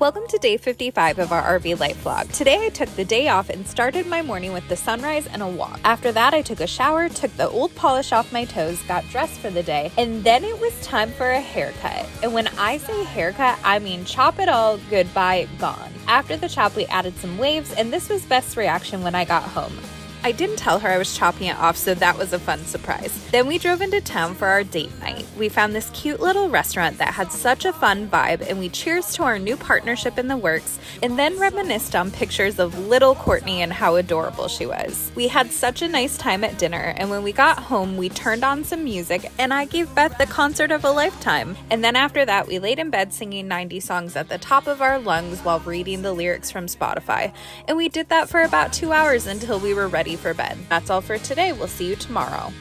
Welcome to day 55 of our RV life vlog. Today I took the day off and started my morning with the sunrise and a walk. After that, I took a shower, took the old polish off my toes, got dressed for the day, and then it was time for a haircut. And when I say haircut, I mean chop it all, goodbye, gone. After the chop, we added some waves, and this was Beth's reaction when I got home. I didn't tell her I was chopping it off, so that was a fun surprise. Then we drove into town for our date night. We found this cute little restaurant that had such a fun vibe, and we cheers to our new partnership in the works, and then reminisced on pictures of little Courtney and how adorable she was. We had such a nice time at dinner, and when we got home, we turned on some music, and I gave Beth the concert of a lifetime. And then after that, we laid in bed singing 90 songs at the top of our lungs while reading the lyrics from Spotify. And we did that for about two hours until we were ready for bed. That's all for today. We'll see you tomorrow.